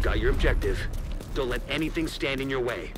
You've got your objective. Don't let anything stand in your way.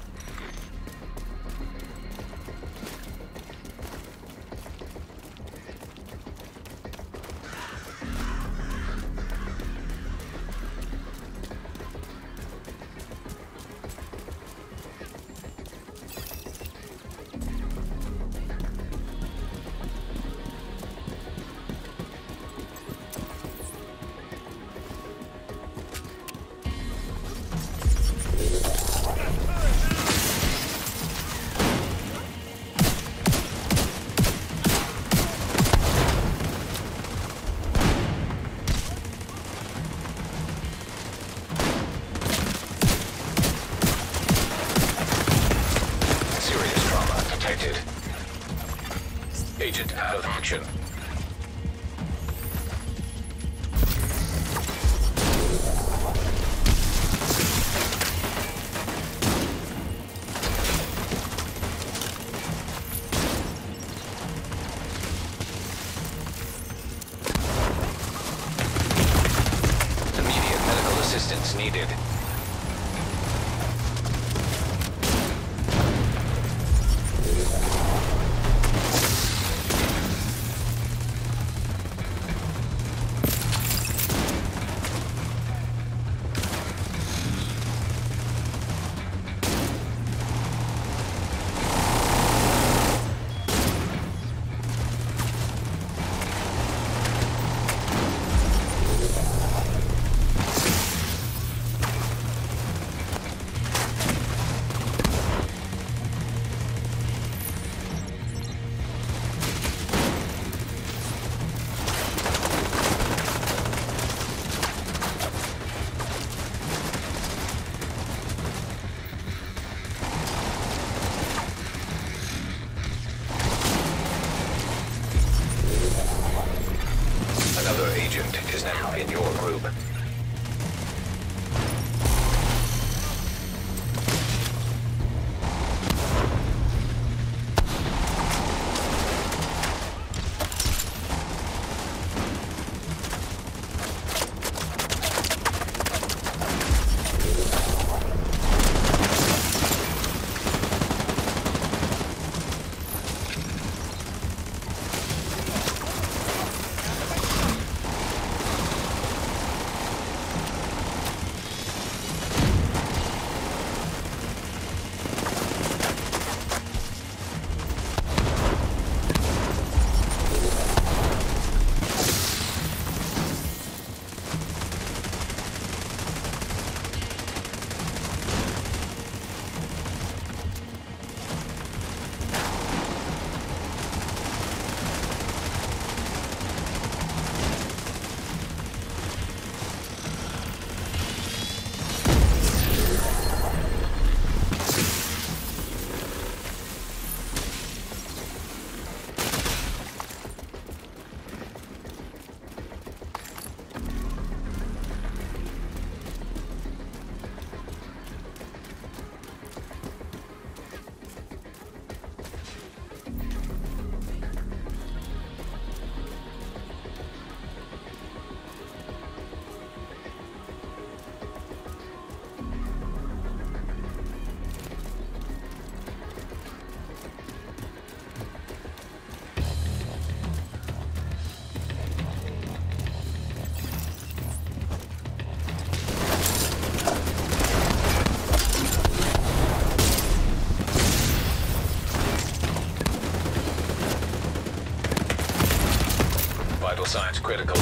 Signs critical.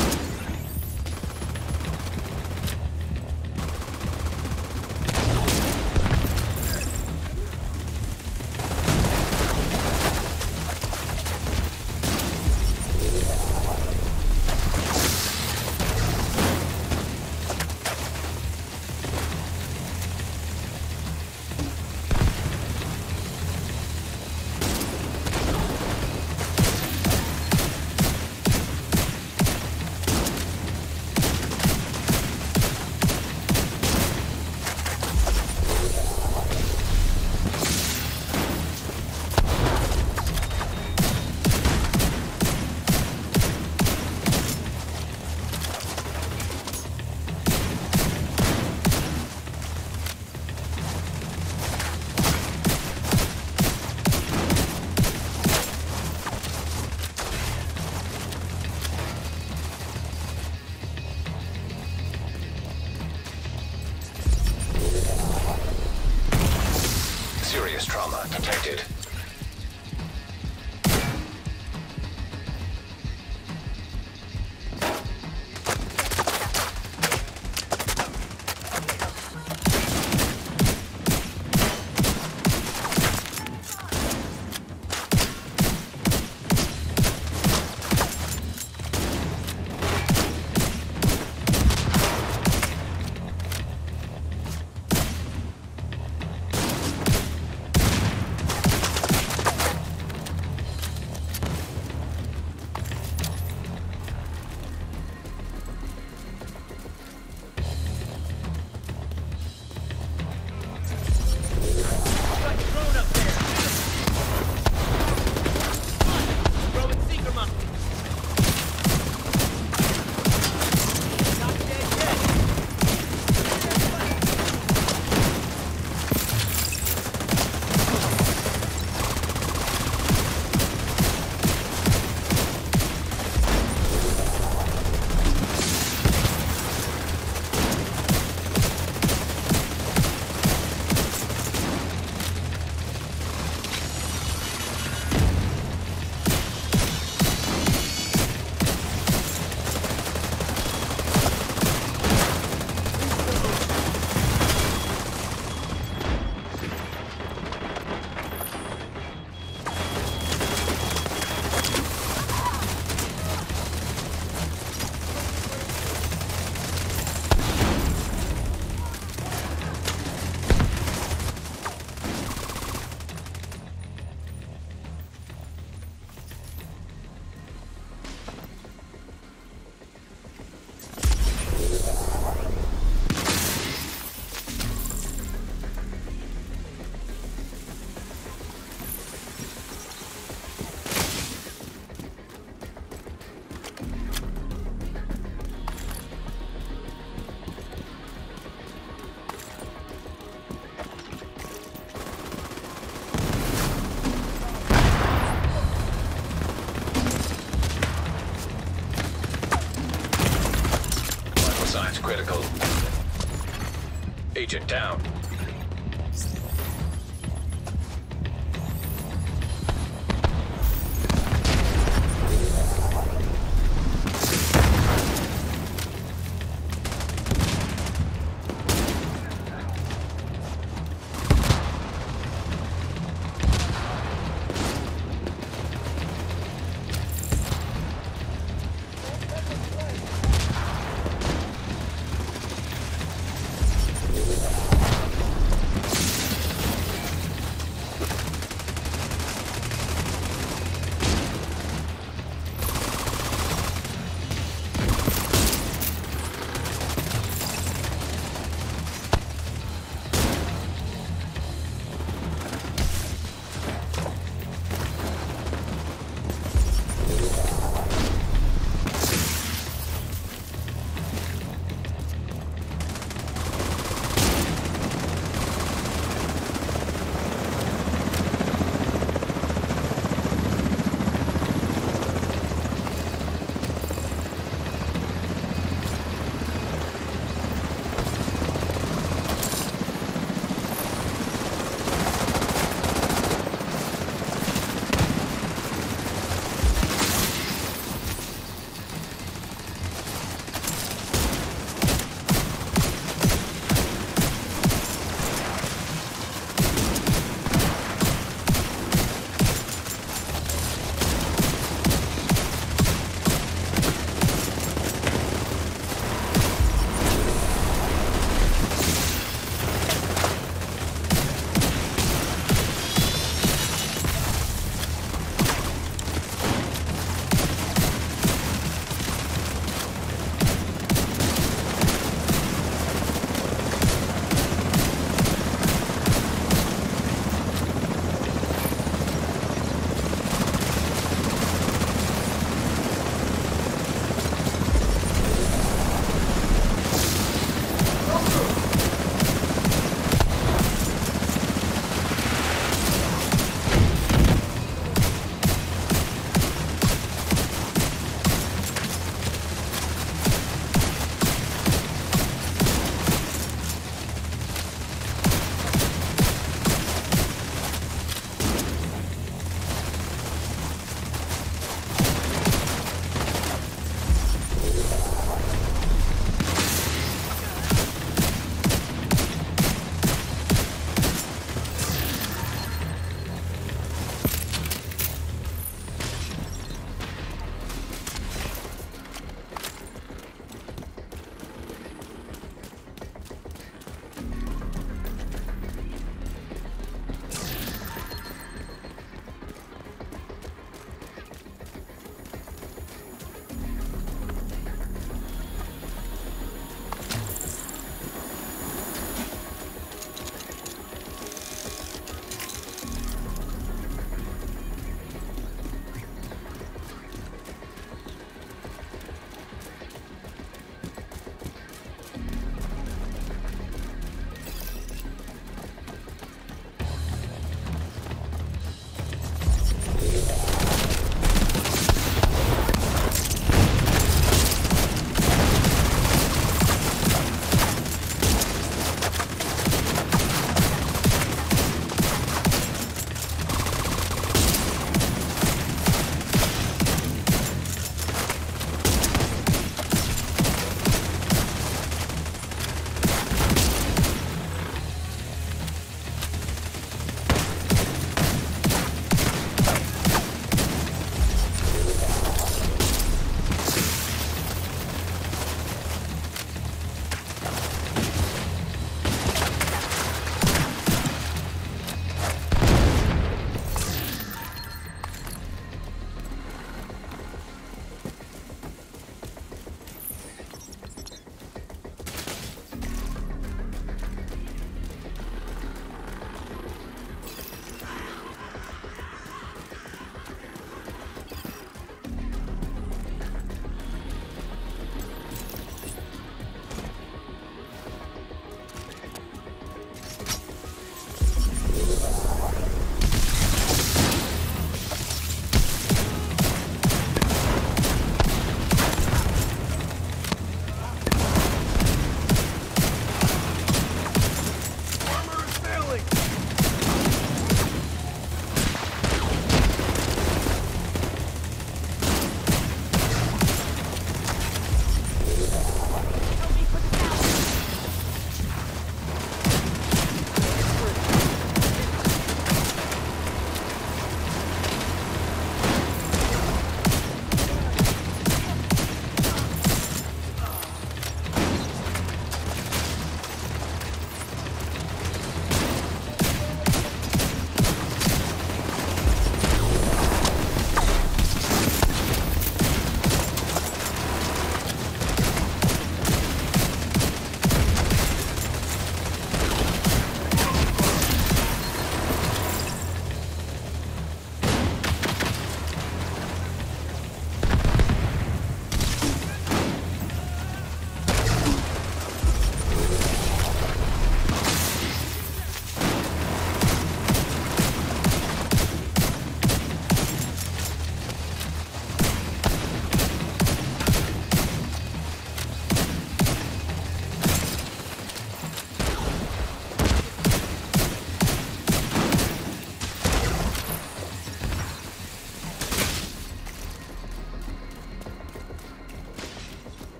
Agent down.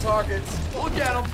Targets. Look at him.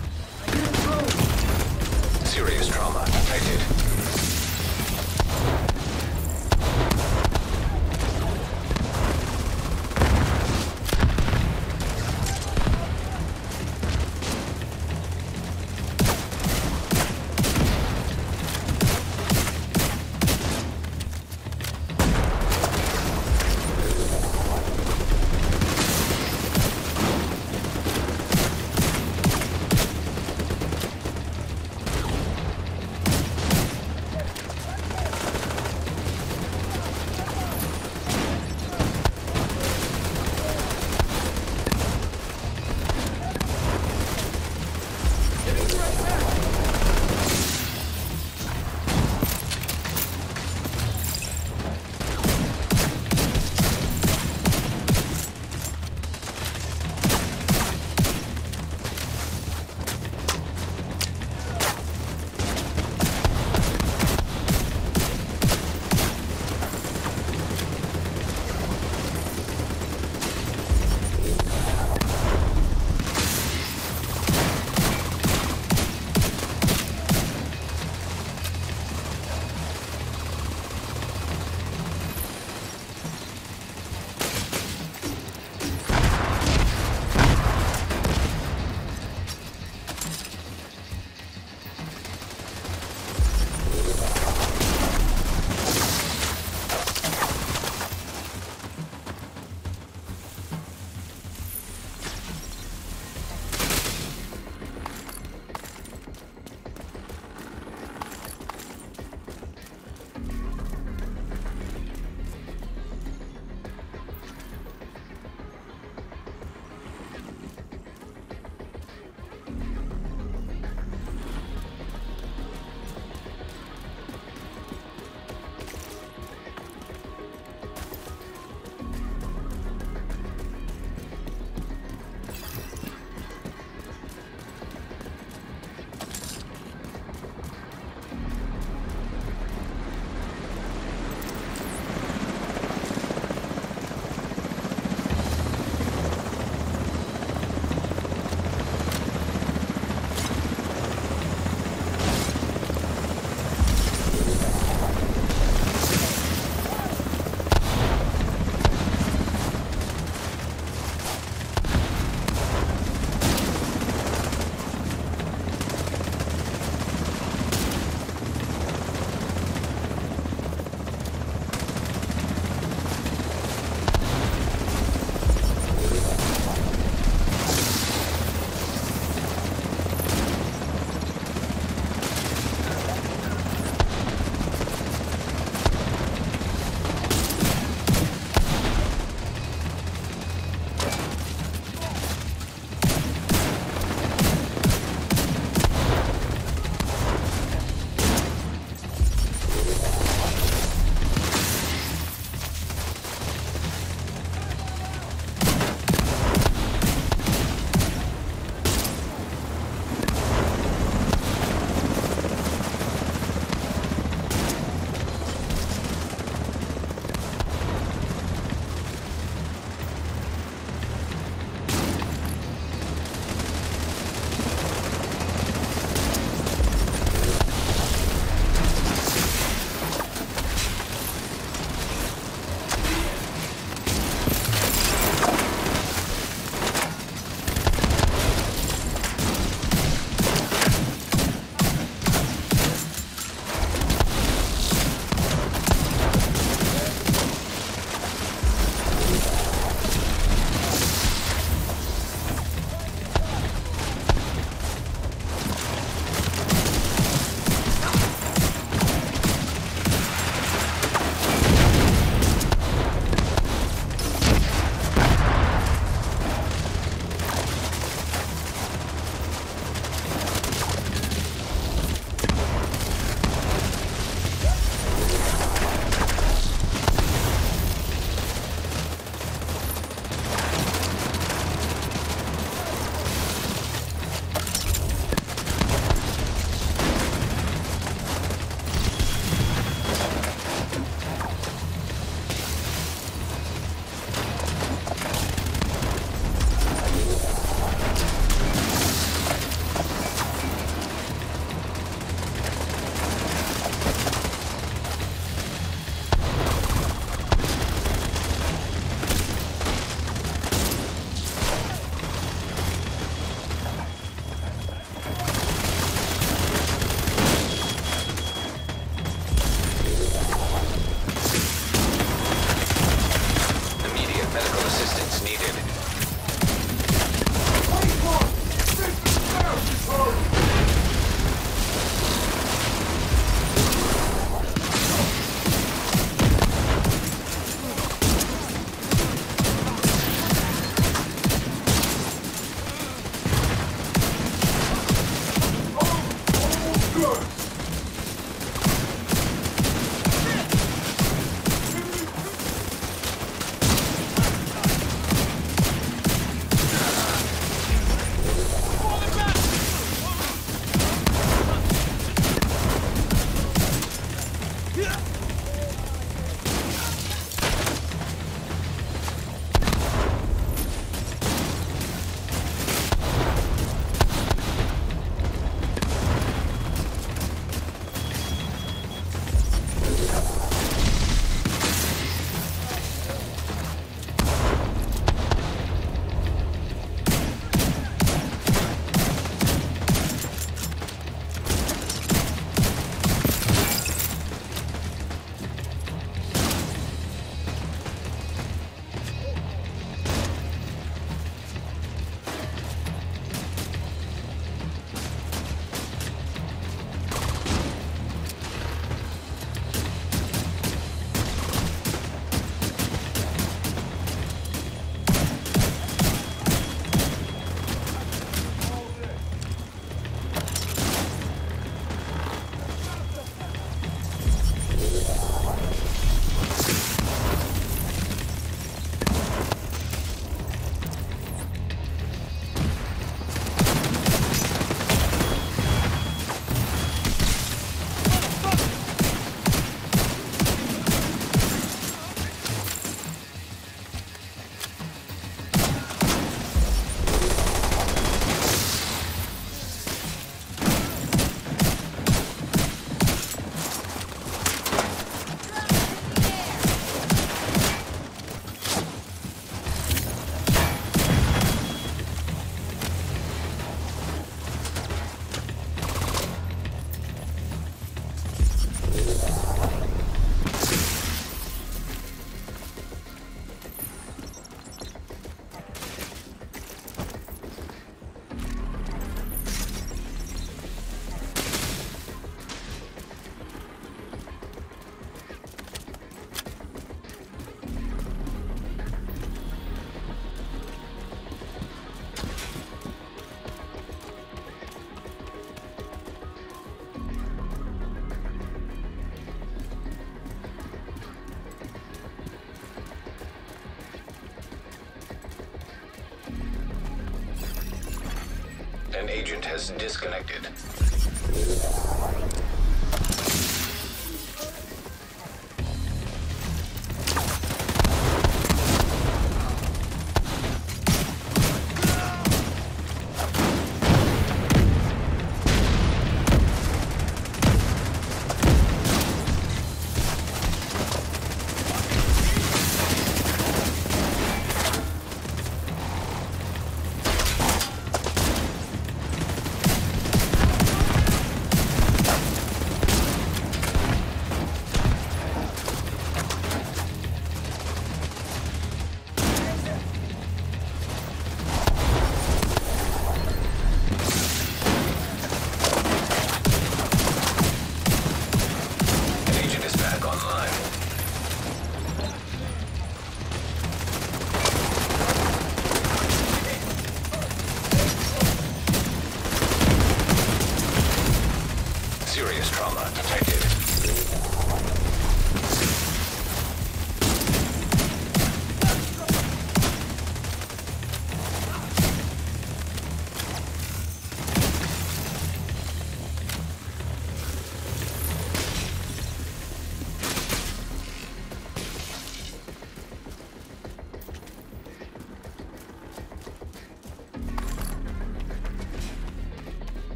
Agent has disconnected.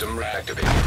System reactivated.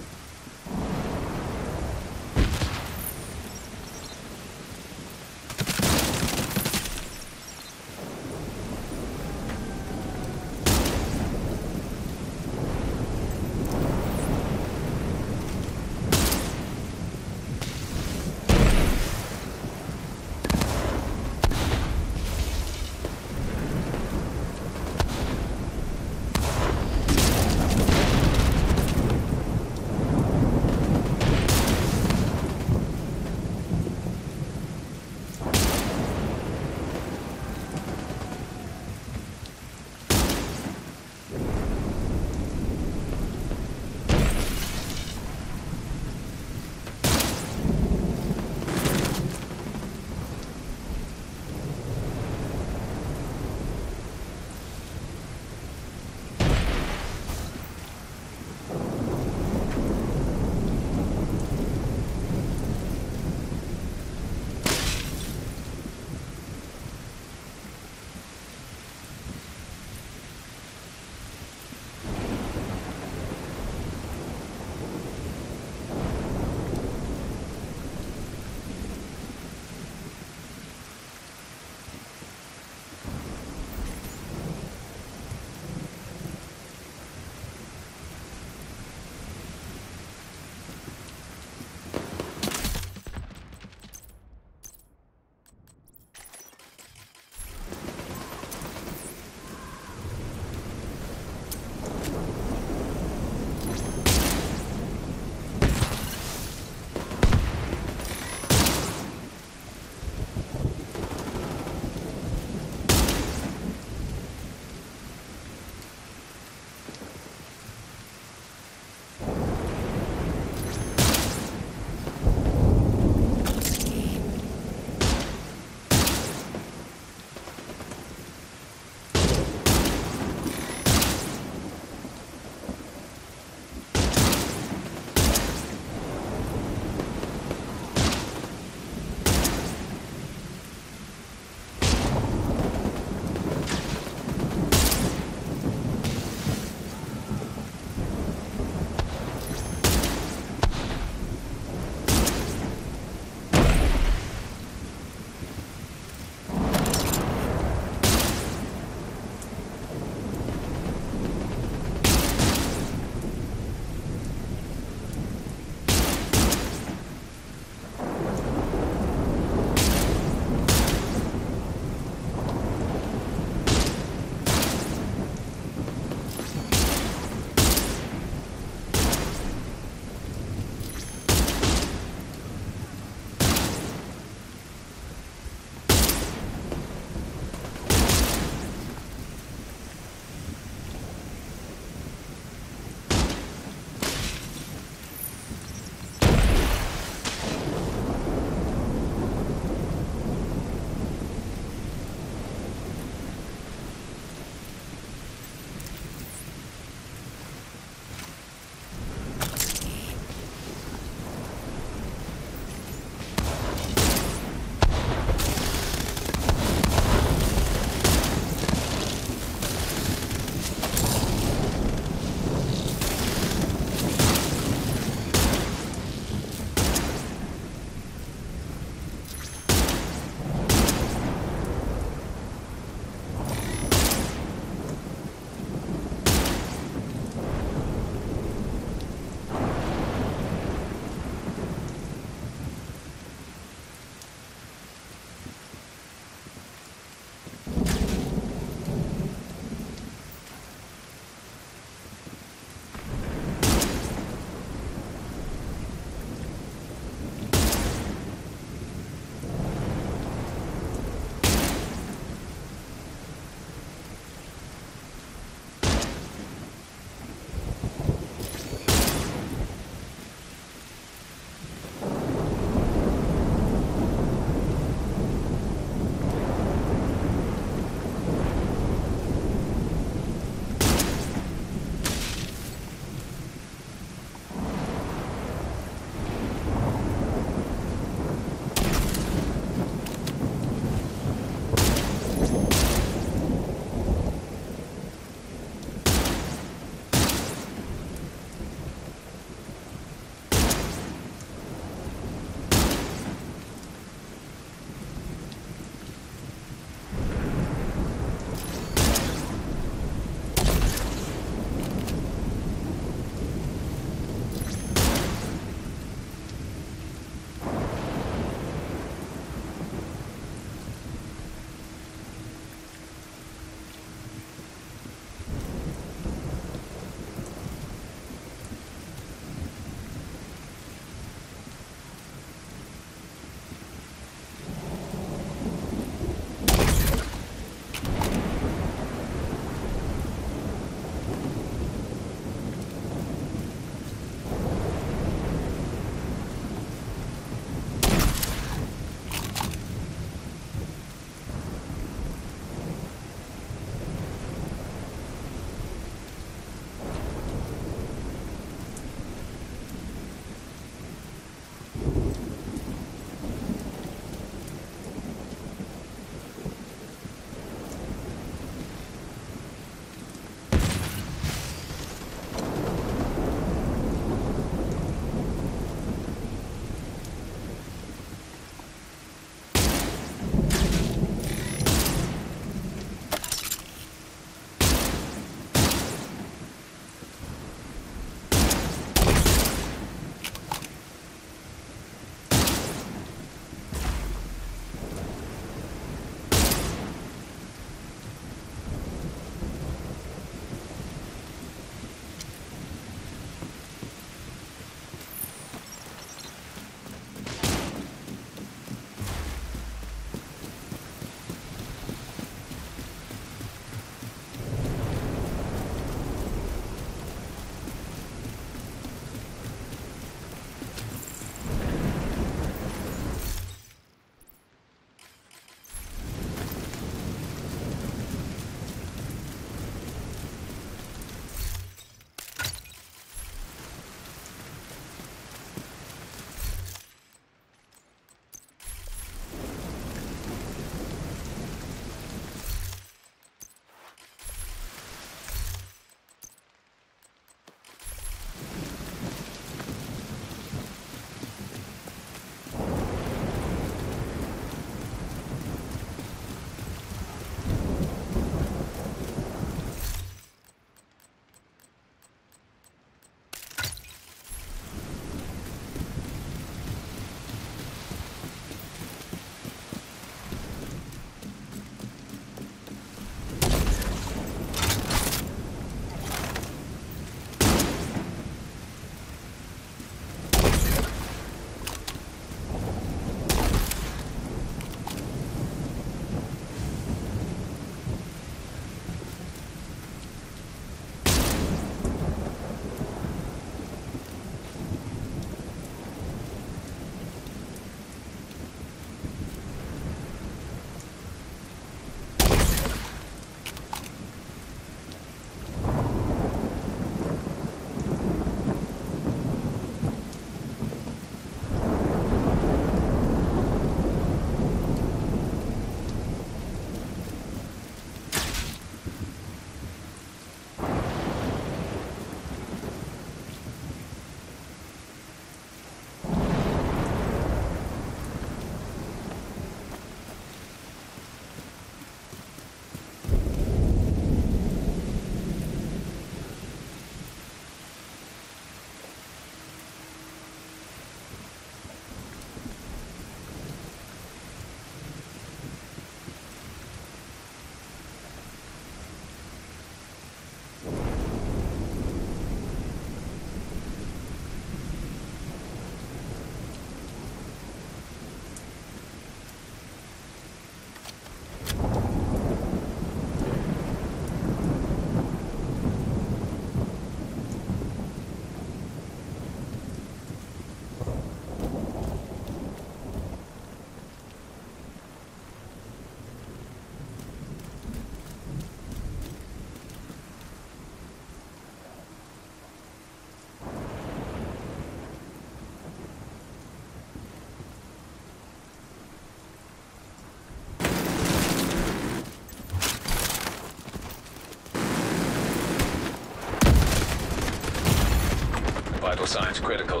Vital signs critical.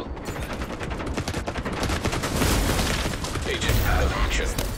Agent out of action.